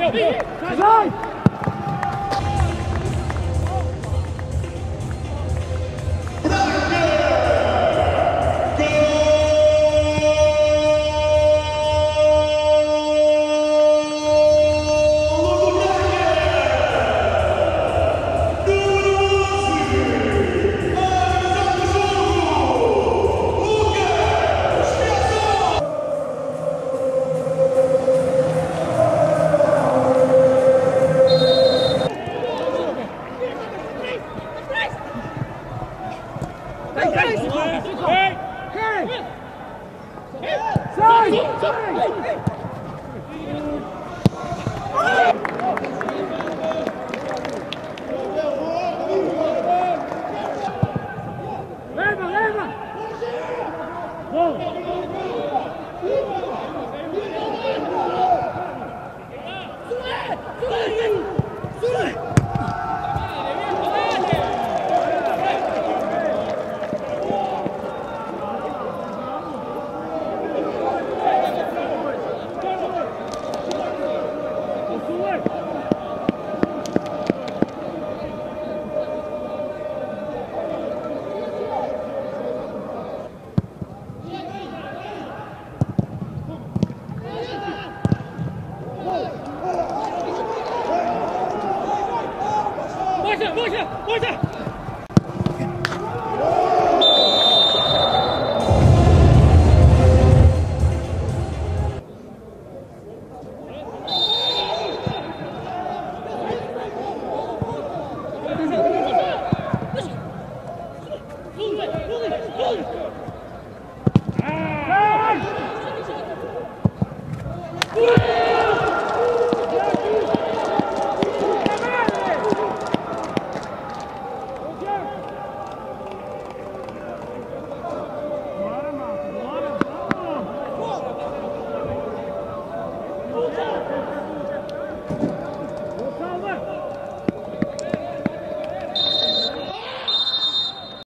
Sai! Side! Side!